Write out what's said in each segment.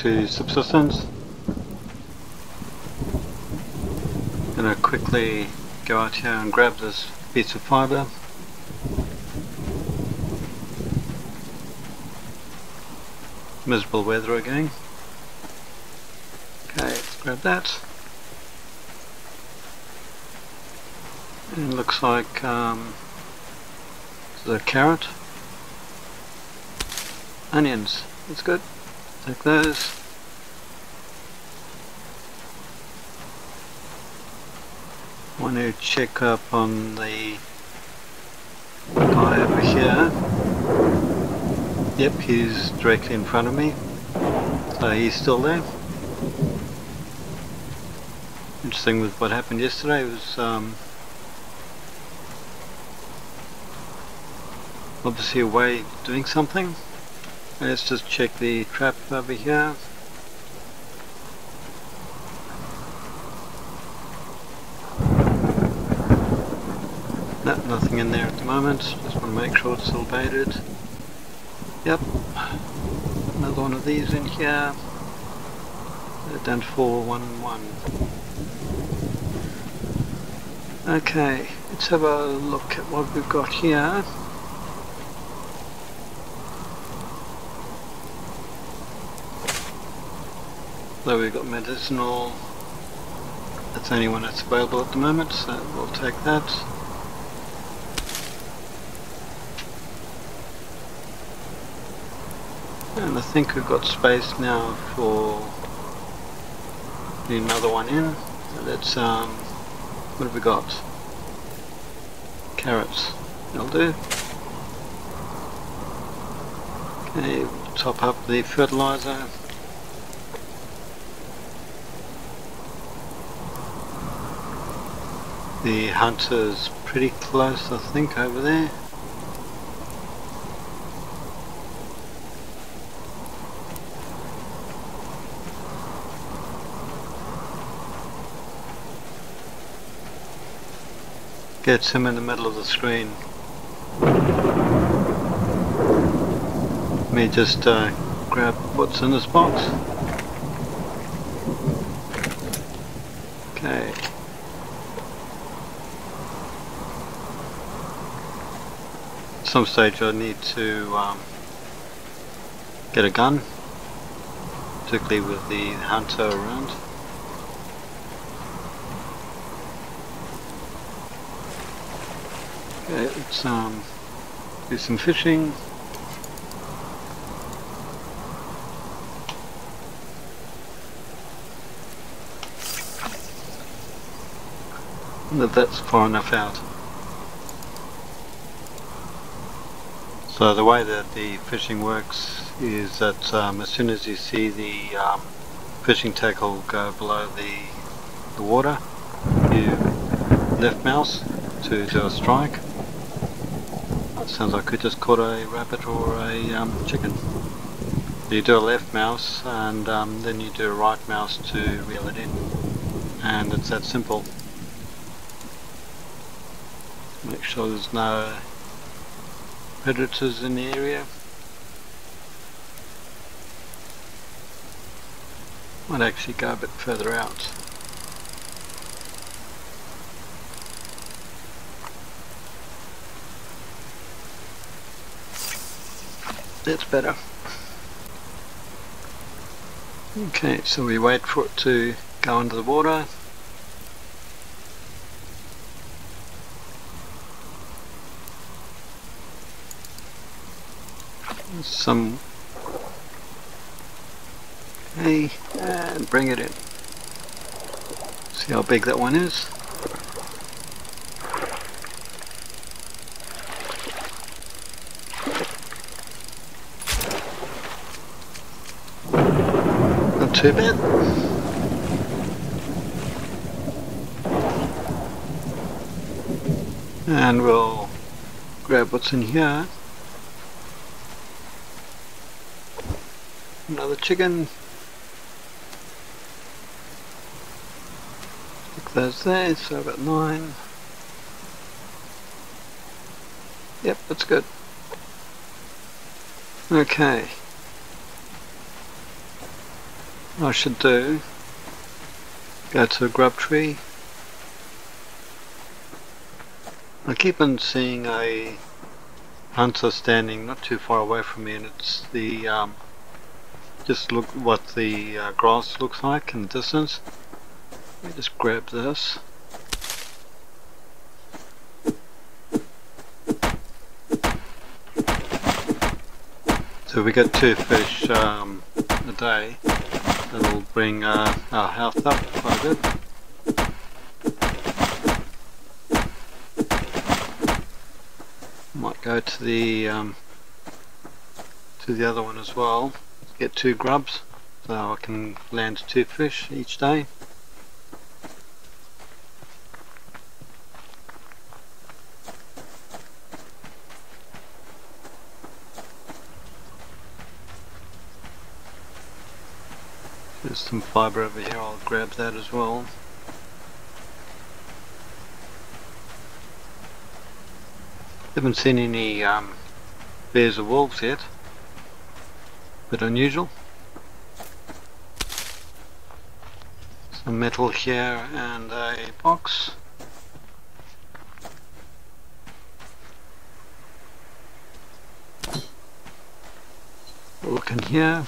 to Subsistence. Gonna quickly go out here and grab this piece of fibre. Miserable weather again. Okay, let's grab that. And looks like um, the carrot. Onions, that's good. Those. Want to check up on the guy over here. Yep, he's directly in front of me. So he's still there. Interesting with what happened yesterday was um, obviously away doing something. Let's just check the trap over here. No, nothing in there at the moment. Just want to make sure it's all baited. Yep. Another one of these in here. Down to 411. Okay, let's have a look at what we've got here. So we've got medicinal, that's the only one that's available at the moment, so we'll take that. And I think we've got space now for another one in. Let's, um, what have we got? Carrots, that'll do. Okay, top up the fertilizer. The hunter's pretty close I think over there. Gets him in the middle of the screen. Let me just uh, grab what's in this box. Okay. Some stage I need to um, get a gun, particularly with the hunter around. Okay, let's um, do some fishing. That That's far enough out. So the way that the fishing works is that um, as soon as you see the um, fishing tackle go below the, the water, you left mouse to do a strike. That sounds like you just caught a rabbit or a um, chicken. You do a left mouse and um, then you do a right mouse to reel it in. And it's that simple. Make sure there's no predators in the area. Might actually go a bit further out. That's better. Okay, so we wait for it to go under the water. Some okay and uh, bring it in. See how big that one is? Not too bad. And we'll grab what's in here another chicken. Stick those there, so I've got nine. Yep, that's good. Okay. I should do, go to a grub tree. I keep on seeing a hunter standing not too far away from me and it's the um, just look what the uh, grass looks like in the distance. Let me just grab this. So we get two fish um, a day. That'll bring uh, our health up quite a bit. Might go to the um, to the other one as well. Get two grubs, so I can land two fish each day. There's some fibre over here, I'll grab that as well. Haven't seen any um, bears or wolves yet. Bit unusual. Some metal here and a box. Look in here.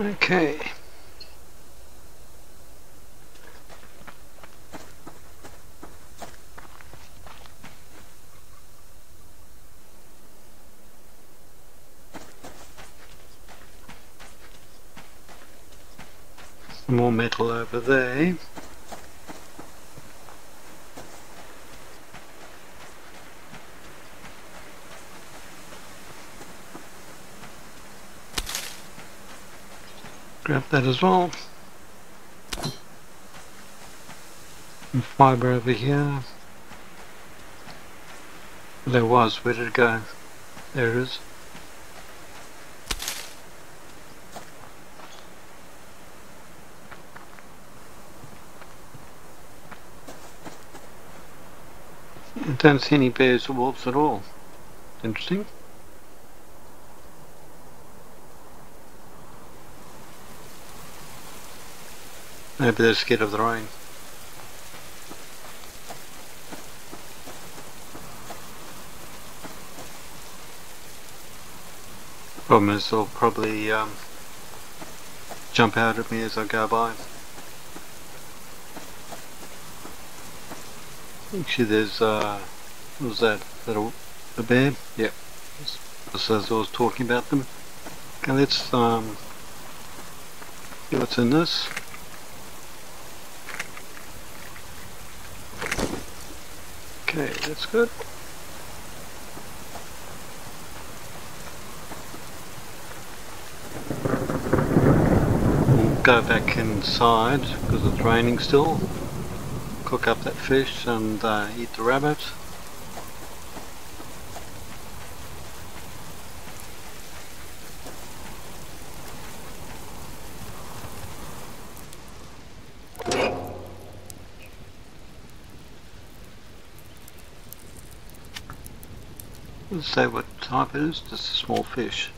Okay. More metal over there. Grab that as well. Some fibre over here. There was, where did it go? There it is. I don't see any bears or wolves at all. Interesting. Maybe they're scared of the rain. Problem is they'll probably um, jump out at me as I go by. Actually there's, uh, what was that? That a, a bear? Yep. Just as I was talking about them. Okay, let's um, see what's in this. Okay, that's good. We'll go back inside because it's raining still. Cook up that fish and uh, eat the rabbit. Let's say what type it is, just a small fish.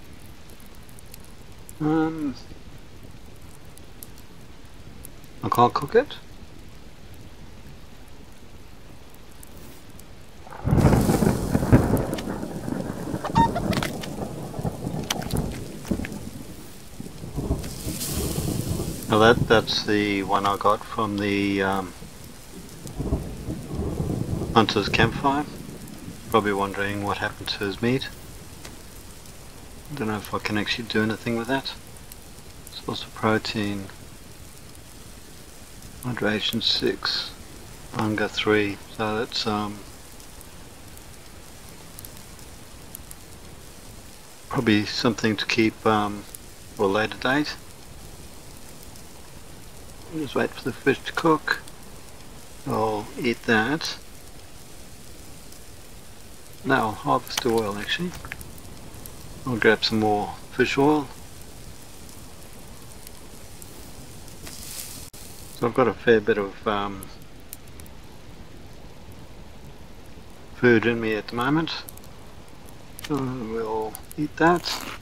Um, I can't cook it. Now that that's the one I got from the um, Hunter's Campfire probably wondering what happened to his meat. Don't know if I can actually do anything with that. Source of protein. Hydration 6. Hunger 3. So that's um probably something to keep um for a later date. Just wait for the fish to cook. I'll eat that. Now I'll harvest the oil actually. I'll grab some more fish oil. So I've got a fair bit of um, food in me at the moment. Uh, we'll eat that.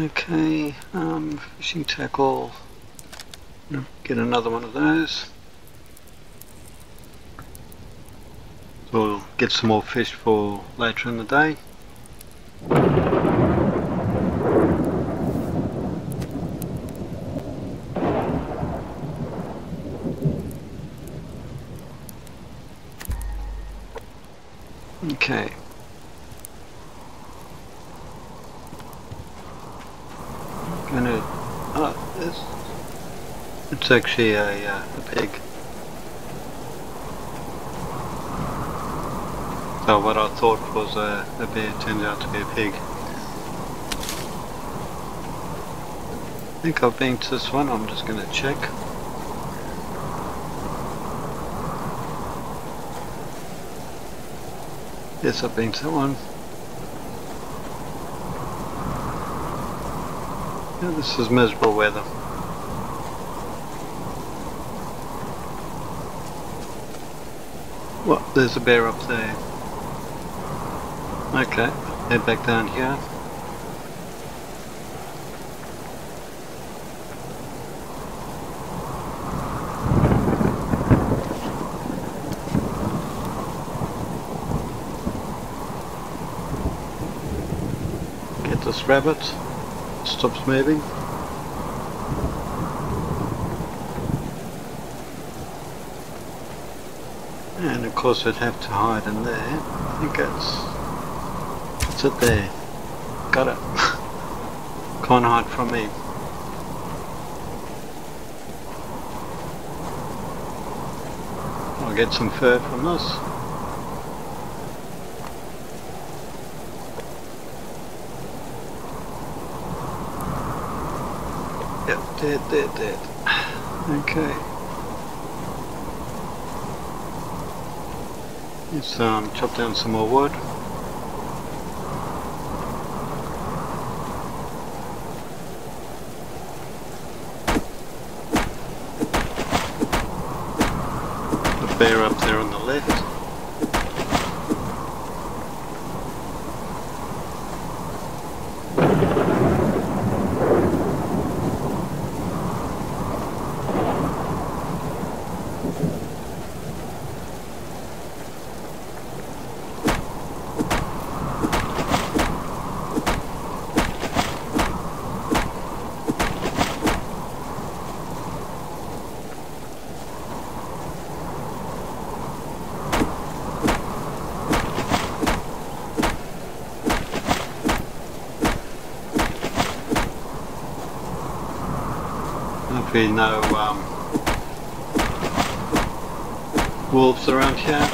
Okay, um, fishing tackle. Get another one of those. We'll get some more fish for later in the day. Okay. Gonna. Oh, it's, actually a, uh, a pig. So what I thought was a, a bear turned out to be a pig. I think I've been to this one, I'm just going to check. Yes, I've been to that one. Yeah, this is miserable weather. What? There's a bear up there. Okay, head back down here. Get this rabbit. Stops moving. And of course it'd have to hide in there. I think it's... It's it there. Got it. Can't hide from me. I'll get some fur from this. Yep, dead, dead, dead. Okay. Let's um, chop down some more wood. The bear up there on the left. Hopefully no um, wolves around here.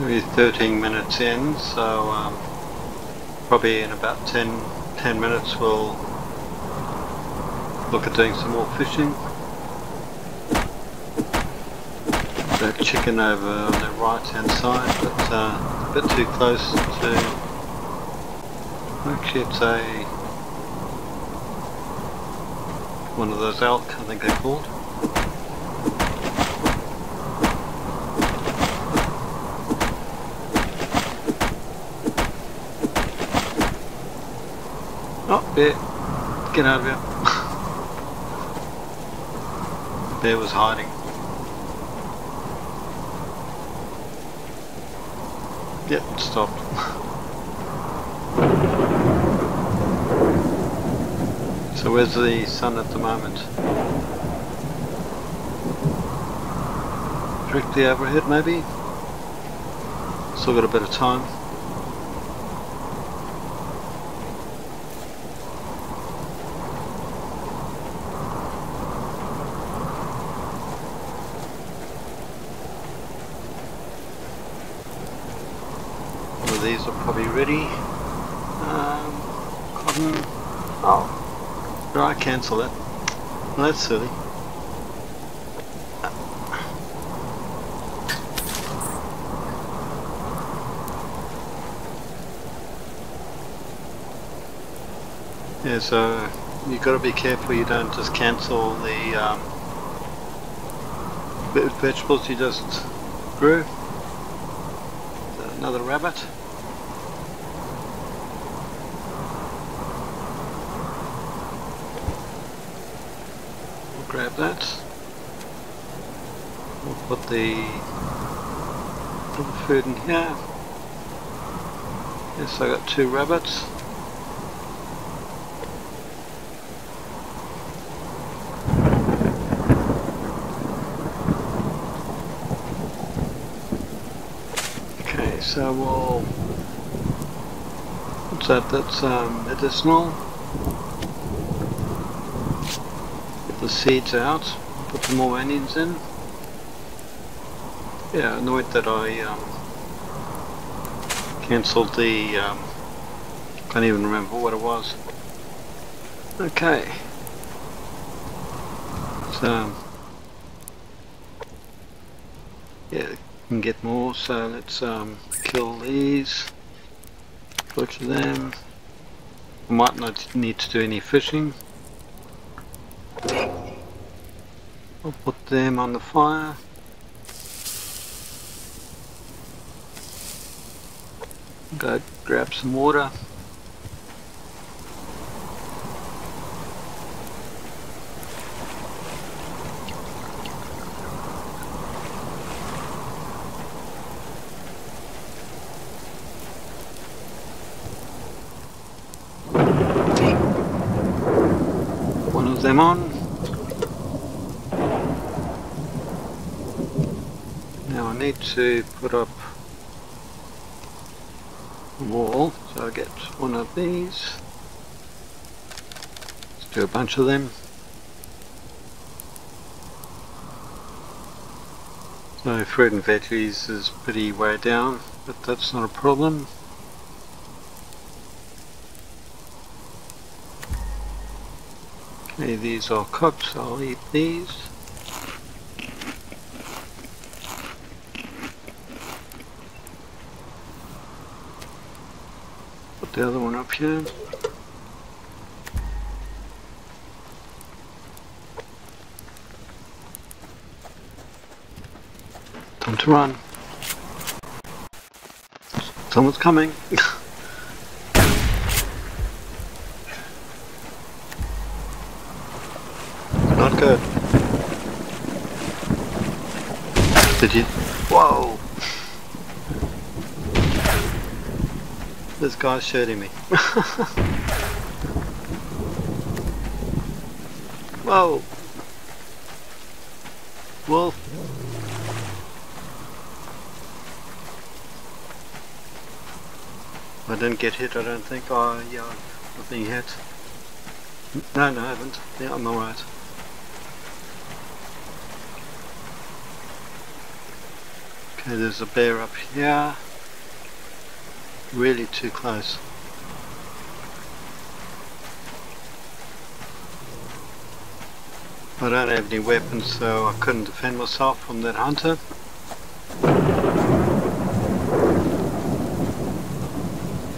Maybe 13 minutes in, so um, probably in about 10, 10 minutes we'll look at doing some more fishing. That chicken over on the right hand side, but uh, a bit too close to. Actually, it's a one of those elk, I think they're called. Bear. Get out of here. bear was hiding. Yep, stopped. so where's the sun at the moment? Directly overhead maybe? Still got a bit of time. of these are probably ready. Um, cotton. Oh, did I cancel it? Well, that's silly. Yeah, so you've got to be careful you don't just cancel the um, vegetables you just grew. Another rabbit. We'll grab that. The food in here. Yes, I got two rabbits. Okay, so we'll what's that that's um, medicinal get the seeds out put some more onions in yeah annoyed that I um, cancelled the um, can't even remember what it was. Okay. So yeah can get more so let's um, kill these. Butcher them. Might not need to do any fishing. I'll put them on the fire go grab some water One of them on. Now I need to put up wall, so I get one of these. Let's do a bunch of them. So fruit and veggies is pretty way down, but that's not a problem. Okay, these are cooked, so I'll eat these. The other one up here. Time to run. Someone's coming. not good. Did you? Whoa! This guy's shooting me. Whoa! Wolf! I didn't get hit, I don't think. Oh, yeah, I've been hit. No, no, I haven't. Yeah, I'm alright. Okay, there's a bear up here. Really too close. I don't have any weapons so I couldn't defend myself from that hunter.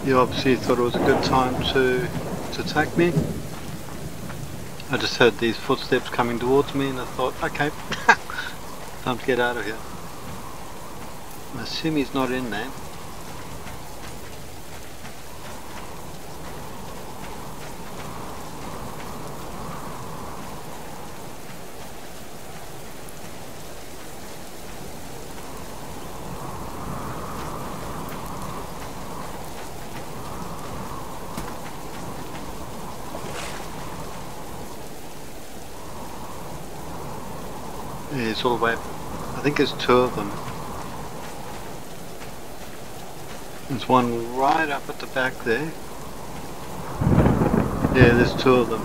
He obviously thought it was a good time to, to attack me. I just heard these footsteps coming towards me and I thought, okay, time to get out of here. I assume he's not in there. The way. I think there's two of them. There's one right up at the back there. Yeah, there's two of them.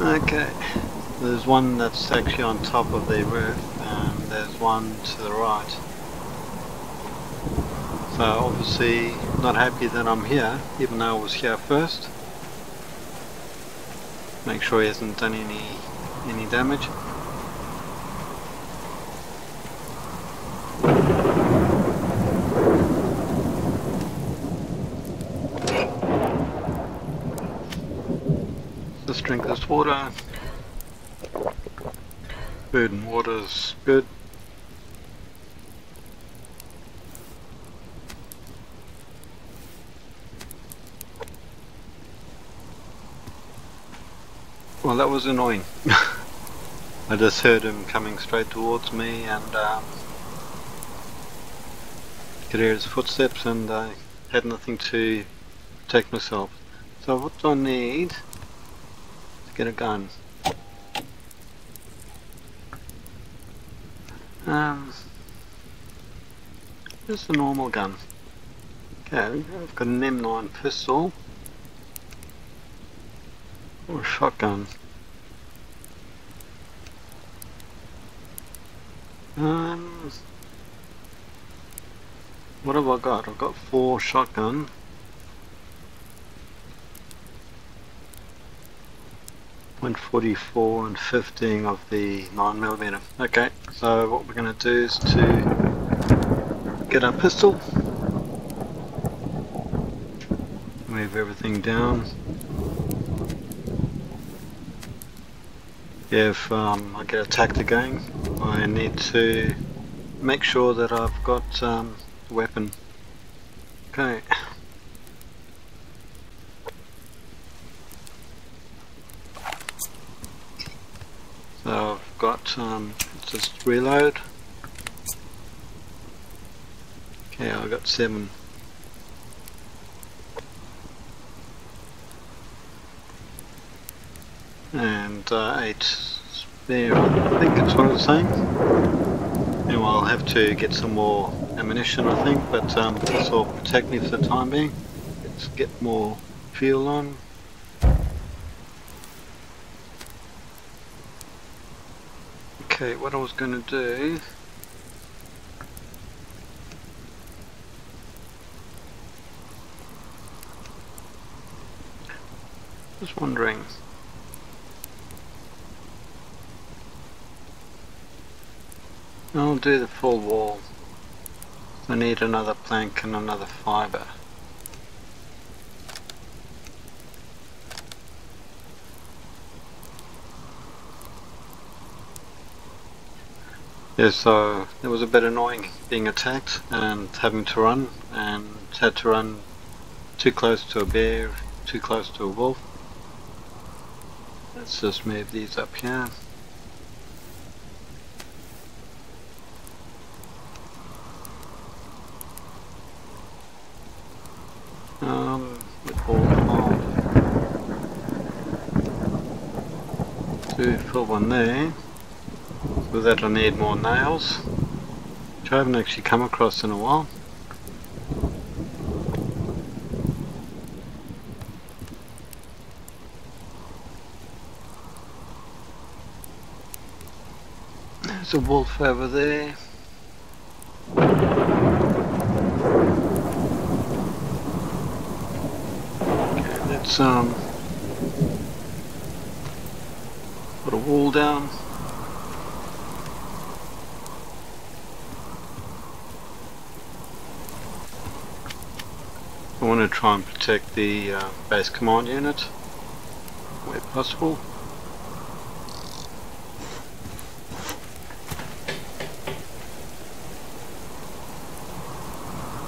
Okay. There's one that's actually on top of the roof and there's one to the right. So obviously not happy that I'm here, even though I was here first. Make sure he hasn't done any any damage. Let's drink this water. Food and water's good. Well, that was annoying. I just heard him coming straight towards me and um, could hear his footsteps and I had nothing to protect myself. So what do I need get a gun? Um, just a normal gun. Okay, I've got an M9 pistol. Or a shotgun. Um, what have I got? I've got four shotgun. One forty-four and fifteen of the nine millimeter. Okay, so what we're going to do is to get our pistol, move everything down. if um, I get attacked again I need to make sure that I've got um, a weapon okay um, just reload okay I got seven and uh, 8 there, I think it's what it's saying. Now I'll have to get some more ammunition I think, but um, this will protect me for the time being. Let's get more fuel on. Okay, what I was going to do Just wondering I'll do the full wall. I need another plank and another fibre. Yeah, so it was a bit annoying being attacked and having to run and had to run too close to a bear, too close to a wolf. Let's just move these up here. Um, Two fill one there. With that I need more nails, which I haven't actually come across in a while. There's a wolf over there. let's um, put a wall down. I want to try and protect the uh, base command unit where possible.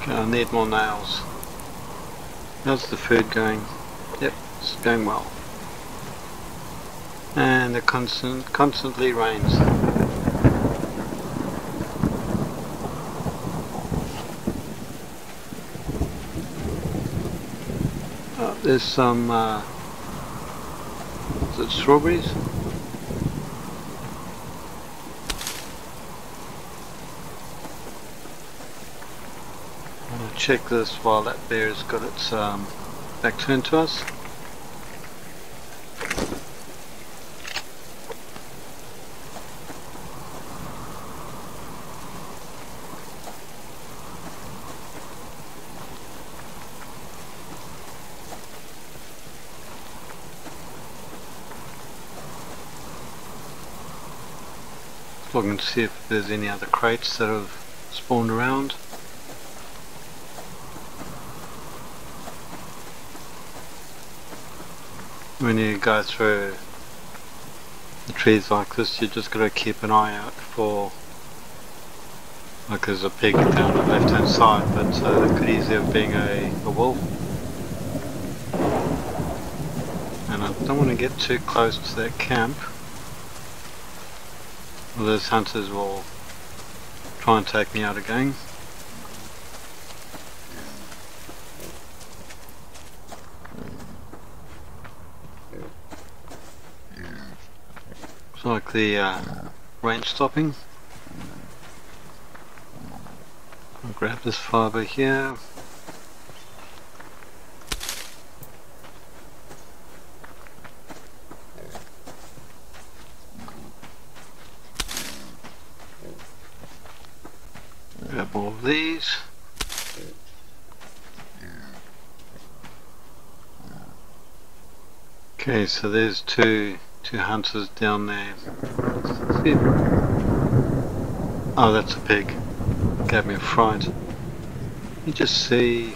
Okay, I need more nails. How's the food going? Yep, it's going well. And it constant, constantly rains. There's some, uh, is it strawberries? I'm going to check this while that bear's got its um, back turned to us. Looking to see if there's any other crates that have spawned around. When you go through the trees like this you just gotta keep an eye out for like there's a pig down the left hand side but uh, that could easily have been a, a wolf and I don't want to get too close to that camp those hunters will try and take me out again It's like the uh, range stopping. I'll grab this fibre here. Grab all of these. Okay, so there's two two hunters down there. Oh, that's a pig. Gave me a fright. You just see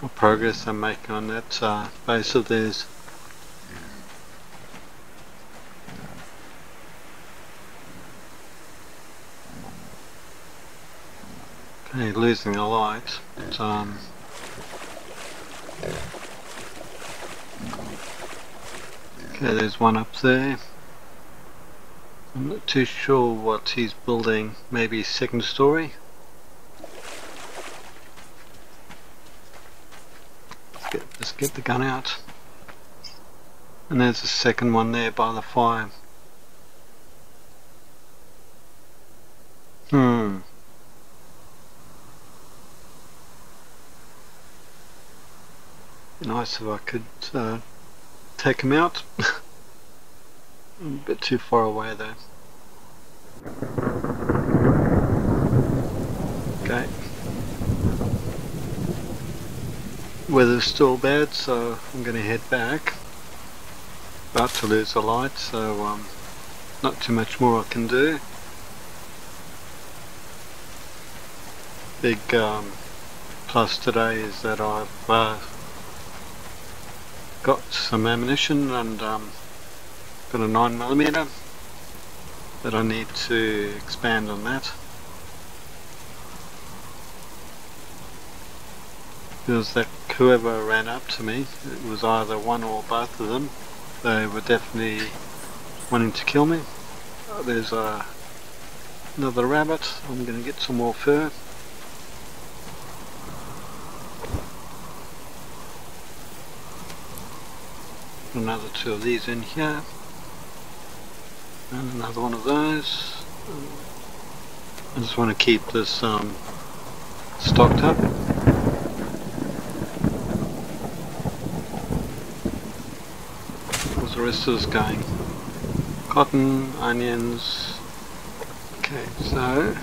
what progress I'm making on that uh, base of theirs. Okay, losing the light. But, um, Okay, there's one up there. I'm not too sure what he's building. Maybe second story? Let's get, let's get the gun out. And there's a second one there by the fire. Hmm. Nice if I could uh, take him out. a bit too far away though. Okay. Weather's still bad so I'm going to head back. About to lose the light so um, not too much more I can do. Big um, plus today is that I've uh, got some ammunition and um, got a 9mm but I need to expand on that. Because that whoever ran up to me it was either one or both of them they were definitely wanting to kill me. Oh, there's a, another rabbit. I'm gonna get some more fur another two of these in here. And another one of those. I just want to keep this um, stocked up. Where's the rest of this going? Cotton, onions. Okay so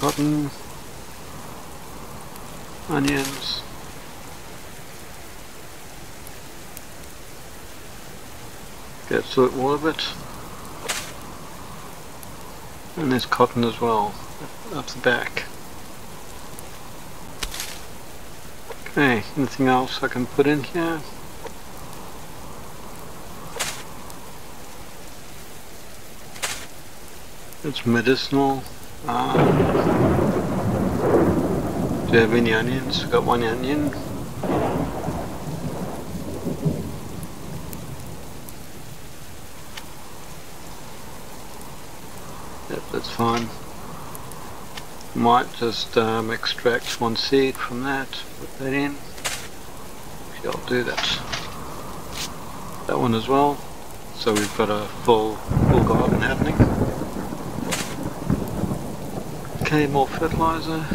cotton onions Get through all of it. And there's cotton as well, up the back. Okay, anything else I can put in here? It's medicinal. Um, do you have any onions? Got one onion. that's fine. Might just um, extract one seed from that, put that in. I'll do that. That one as well. So we've got a full, full garden happening. Okay, more fertilizer.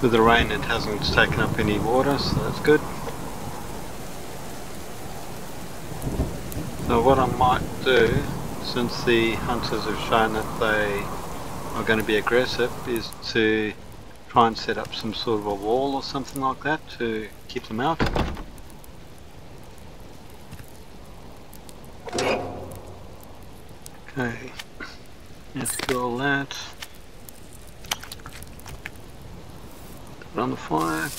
With the rain it hasn't taken up any water, so that's good. So what I might do since the hunters have shown that they are going to be aggressive is to try and set up some sort of a wall or something like that to keep them out. Okay, let's do all that. Put on the fire.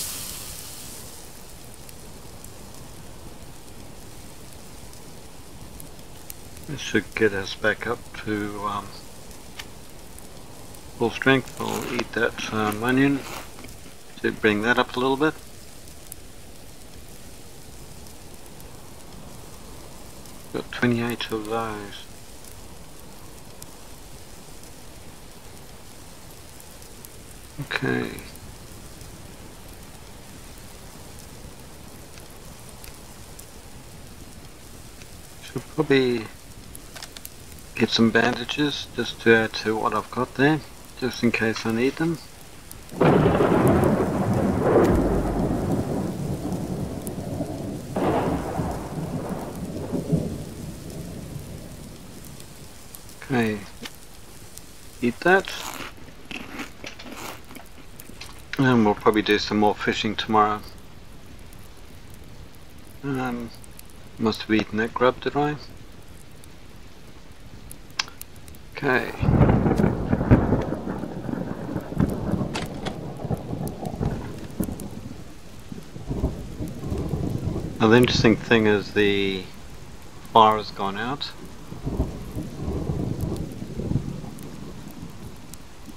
This should get us back up to um, full strength. I'll eat that um, onion to bring that up a little bit. Got 28 of those. Okay. Should probably get some bandages just to add to what I've got there, just in case I need them. Okay, eat that. And we'll probably do some more fishing tomorrow. Um, must have eaten that grub, did I? Okay. Now the interesting thing is the fire has gone out.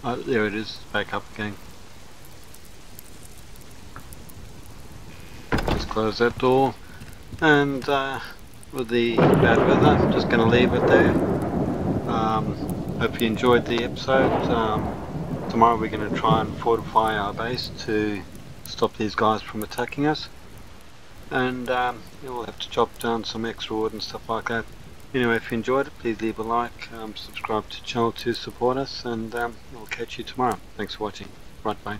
Oh, there it is, back up again. Just close that door. And uh, with the bad weather, I'm just going to leave it there. Um, hope you enjoyed the episode. Um, tomorrow we're going to try and fortify our base to stop these guys from attacking us. And um, we'll have to chop down some extra wood and stuff like that. Anyway, if you enjoyed it, please leave a like, um, subscribe to the channel to support us, and um, we'll catch you tomorrow. Thanks for watching. Right, bye.